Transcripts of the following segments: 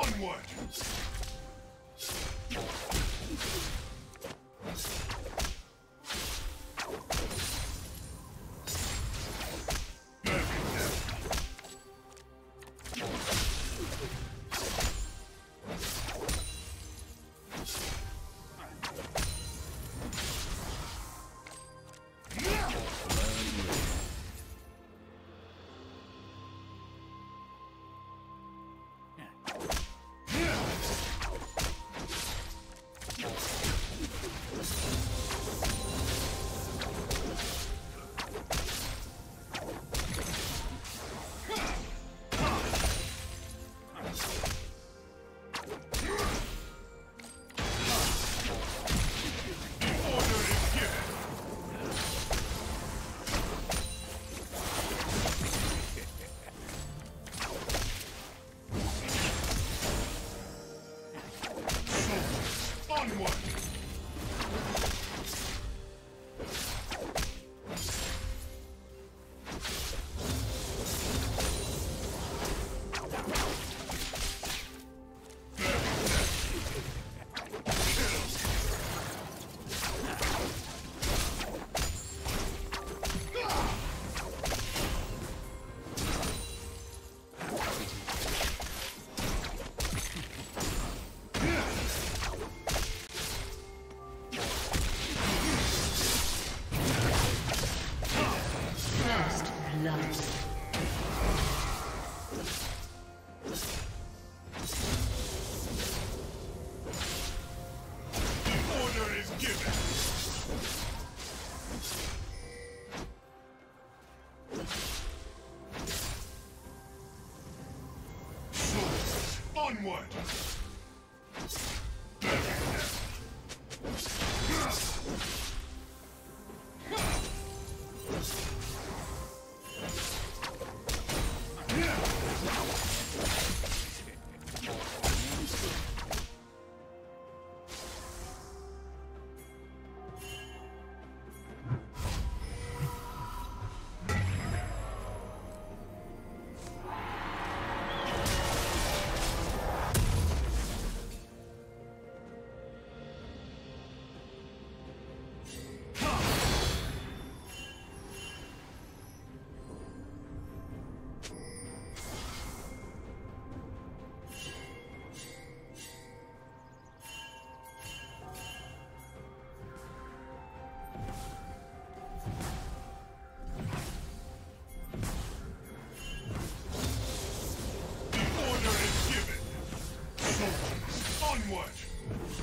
Onward! Onward!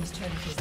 Team's turret has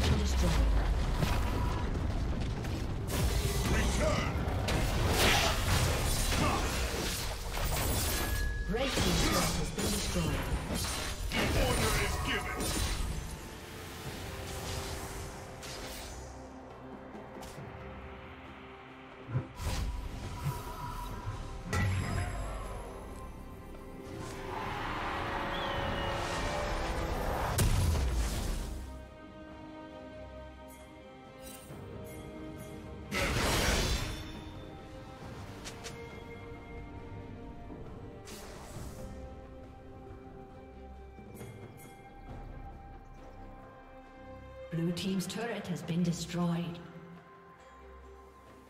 Blue Team's turret has been destroyed.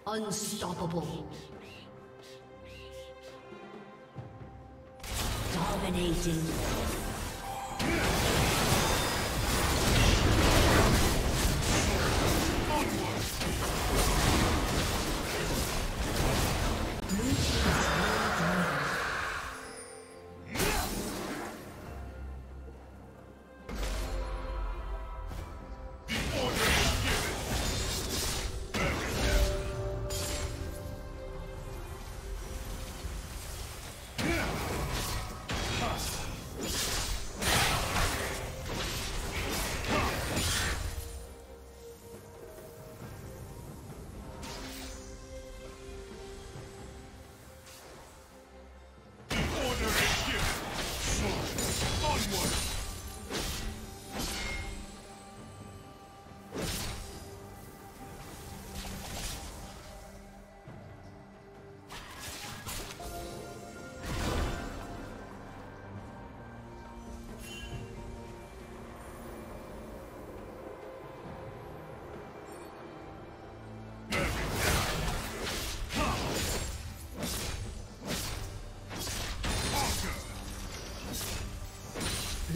Unstoppable. Dominating.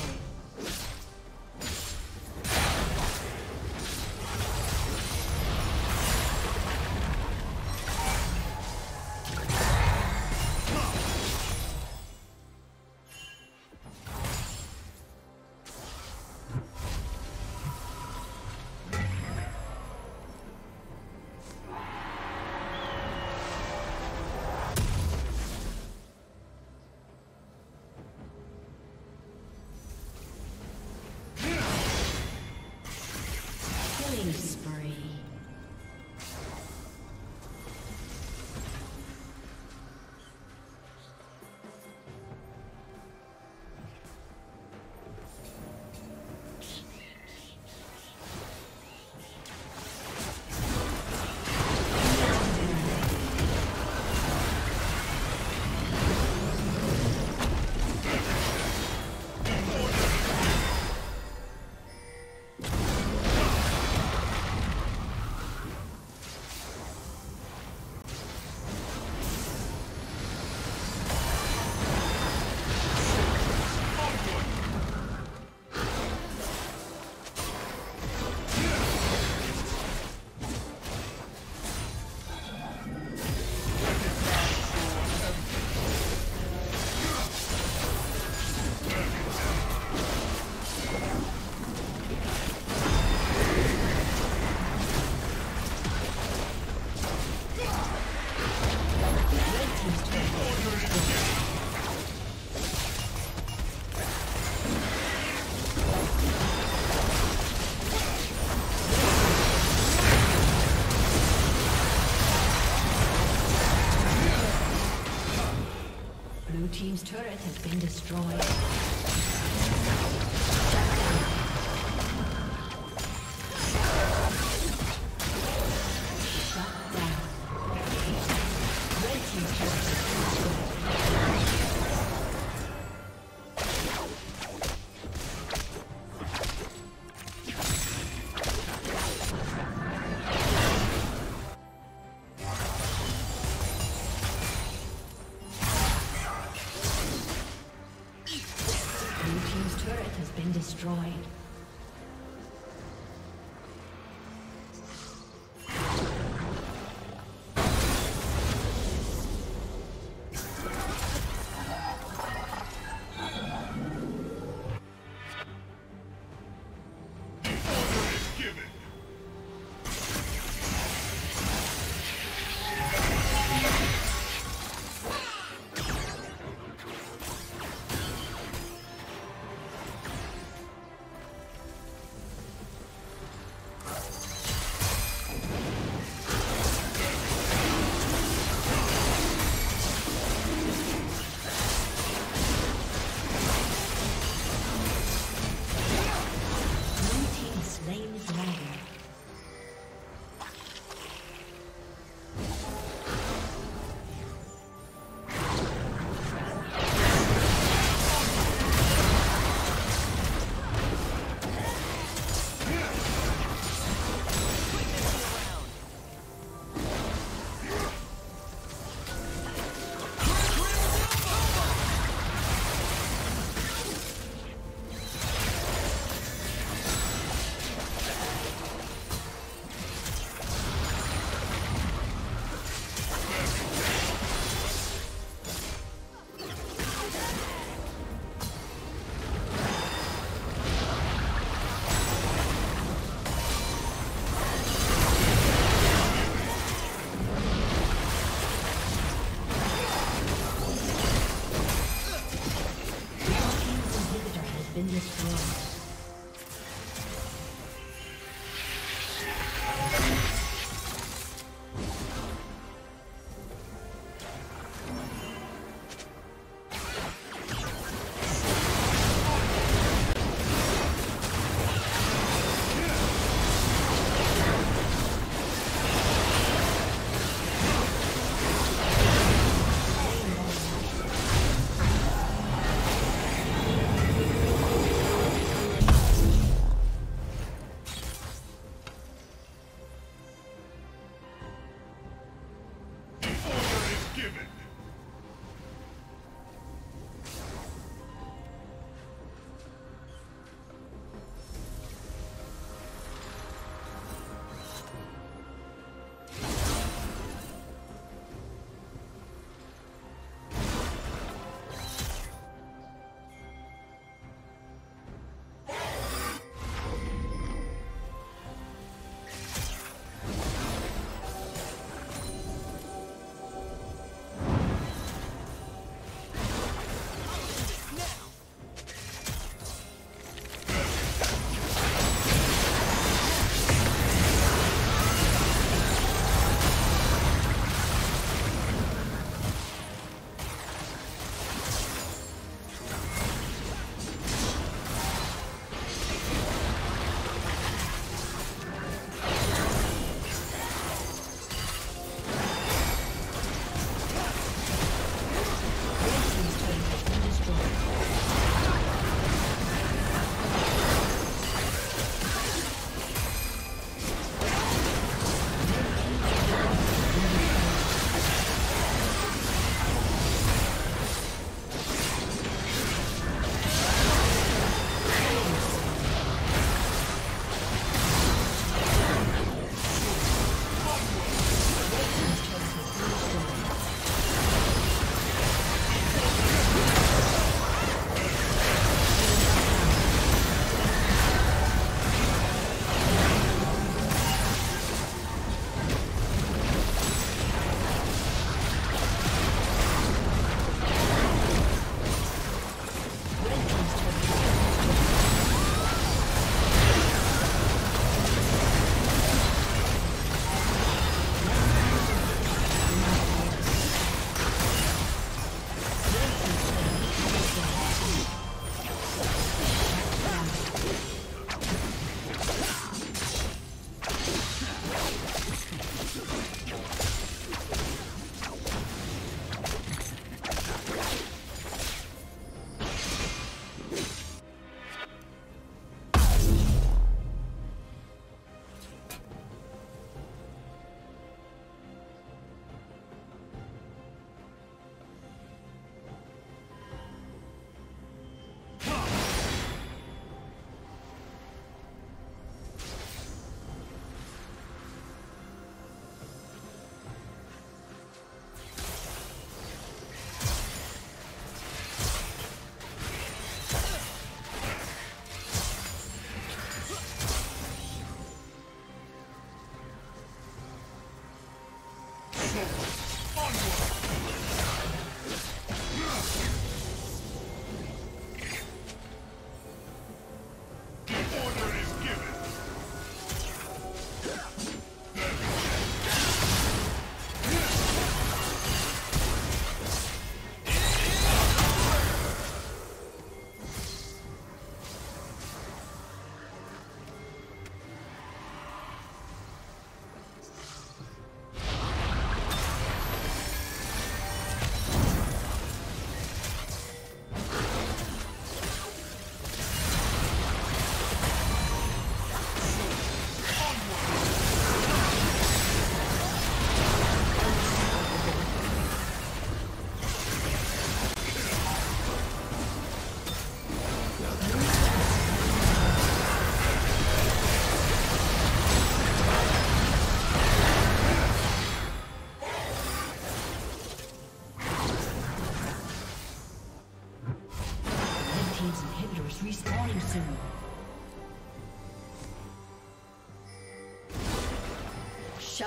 destroyed. been destroyed.